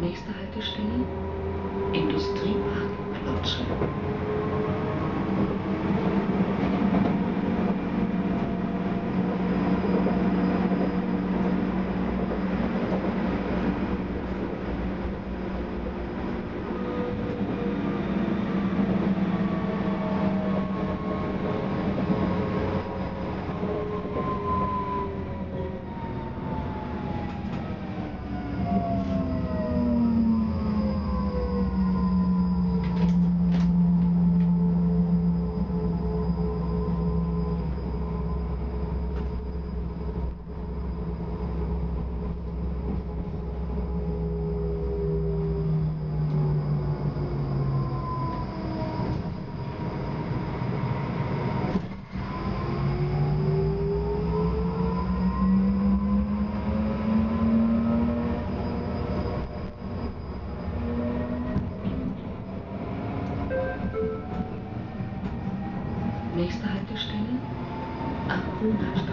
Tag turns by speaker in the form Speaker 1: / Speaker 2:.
Speaker 1: Nächste Haltestelle. Industriepark. Nächste Haltestelle Straße.